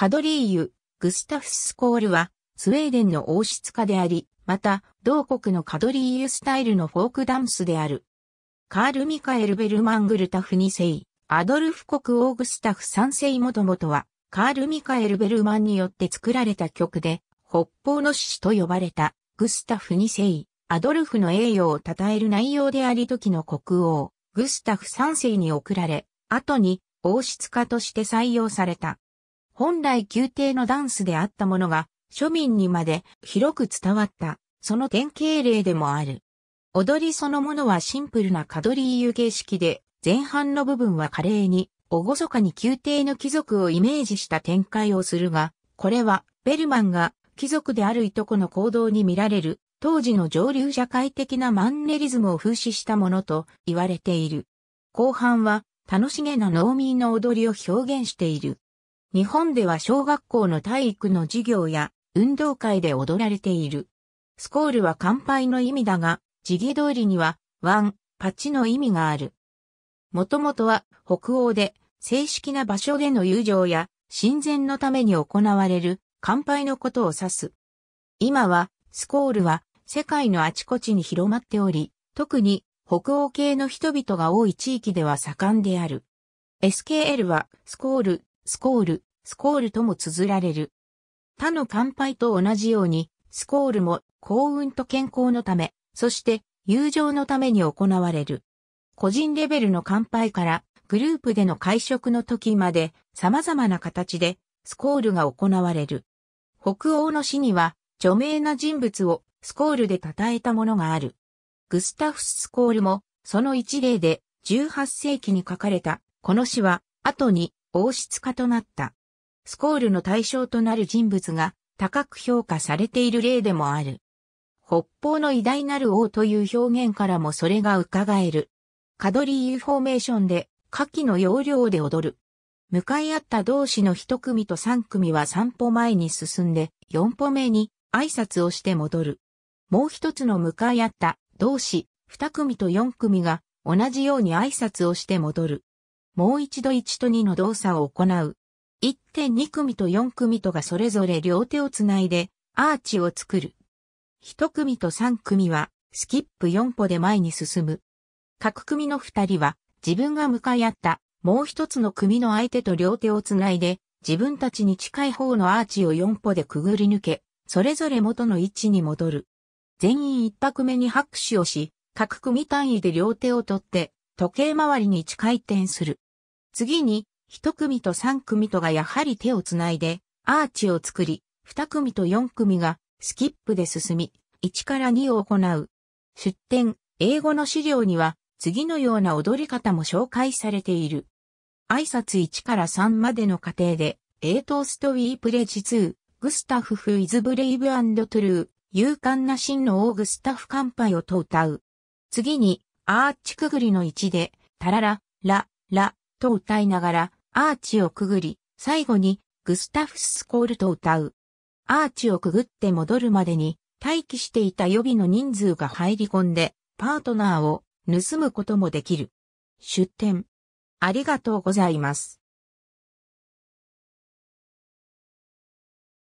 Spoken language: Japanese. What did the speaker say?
カドリーユ、グスタフスコールは、スウェーデンの王室家であり、また、同国のカドリーユスタイルのフォークダンスである。カール・ミカエル・ベルマングルタフ2世、アドルフ国王グスタフ3世もともとは、カール・ミカエル・ベルマンによって作られた曲で、北方の獅子と呼ばれた、グスタフ2世、アドルフの栄誉を称える内容であり時の国王、グスタフ3世に贈られ、後に王室家として採用された。本来宮廷のダンスであったものが、庶民にまで広く伝わった、その典型例でもある。踊りそのものはシンプルなカドリーユ形式で、前半の部分は華麗に、厳かに宮廷の貴族をイメージした展開をするが、これは、ベルマンが貴族であるいとこの行動に見られる、当時の上流社会的なマンネリズムを風刺したものと言われている。後半は、楽しげな農民の踊りを表現している。日本では小学校の体育の授業や運動会で踊られている。スコールは乾杯の意味だが、時義通りには、ワン、パチの意味がある。もともとは、北欧で、正式な場所での友情や、親善のために行われる、乾杯のことを指す。今は、スコールは、世界のあちこちに広まっており、特に、北欧系の人々が多い地域では盛んである。SKL は、スコール、スコール、スコールとも綴られる。他の乾杯と同じように、スコールも幸運と健康のため、そして友情のために行われる。個人レベルの乾杯からグループでの会食の時まで様々な形でスコールが行われる。北欧の詩には著名な人物をスコールで称えたものがある。グスタフス・スコールもその一例で18世紀に書かれたこの詩は後に王室化となった。スコールの対象となる人物が高く評価されている例でもある。北方の偉大なる王という表現からもそれが伺える。カドリーフォーメーションで下記の要領で踊る。向かい合った同士の一組と三組は三歩前に進んで、四歩目に挨拶をして戻る。もう一つの向かい合った同士、二組と四組が同じように挨拶をして戻る。もう一度一と二の動作を行う。一点二組と四組とがそれぞれ両手をつないでアーチを作る。一組と三組は、スキップ四歩で前に進む。各組の二人は、自分が向かい合った、もう一つの組の相手と両手をつないで、自分たちに近い方のアーチを四歩でくぐり抜け、それぞれ元の位置に戻る。全員一拍目に拍手をし、各組単位で両手を取って、時計回りに1回転する。次に、一組と三組とがやはり手をつないで、アーチを作り、二組と四組がスキップで進み、1から2を行う。出典、英語の資料には、次のような踊り方も紹介されている。挨拶1から3までの過程で、エートーストウィープレジ2、グスタフフイズブレイブトゥルー、勇敢な真の王グスタフ乾杯をと歌う。次に、アーチくぐりの1で、タララ、ラ、ラ、と歌いながら、アーチをくぐり、最後に、グスタフスコールと歌う。アーチをくぐって戻るまでに、待機していた予備の人数が入り込んで、パートナーを盗むこともできる。出展。ありがとうございます。